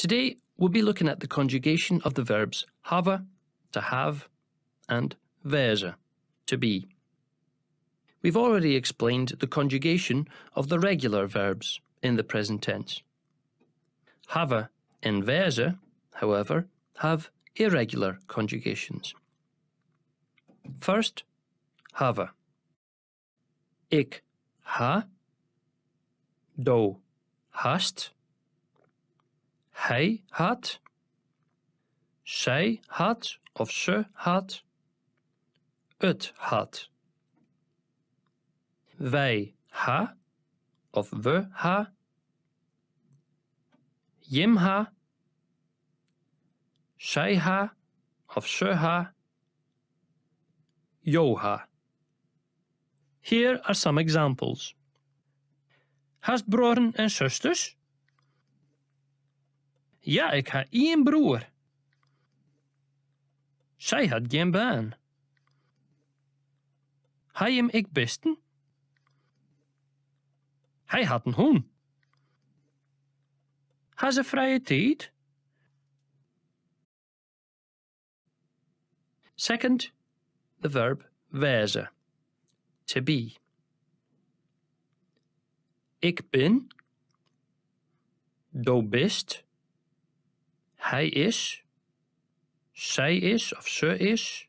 Today we'll be looking at the conjugation of the verbs have, to have, and wezen, to be. We've already explained the conjugation of the regular verbs in the present tense. Have and wezen, however, have irregular conjugations. First, have. Ik ha. Do hast. Hij had. Zij had of ze had. Het had. Wij ha of we ha. Jim ha. Zij ha of ze ha. Jo ha. Here are some examples. Hast broeren en zusters? Ja, ik ha één broer. Zij had geen baan. Hij hem ik besten? Hij had een hoen. Ha ze vrije tijd? Second, the verb wezen. To be. Ik ben. Do bist. Hij is. Zij is of ze is.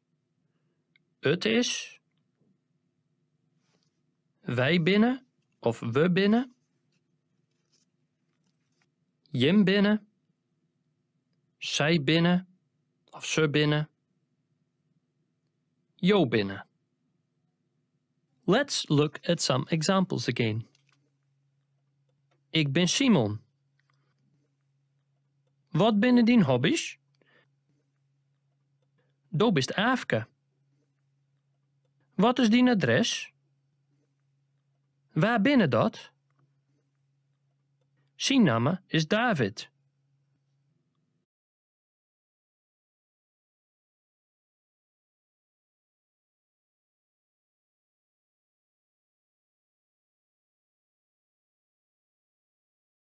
Het is. Wij binnen of we binnen. Jim binnen. Zij binnen of ze binnen. Jo binnen. Let's look at some examples again. Ik ben Simon. Wat binnen die hobby's? Du bist Afke. Wat is die adres? Waar binnen dat? Zijn naam is David.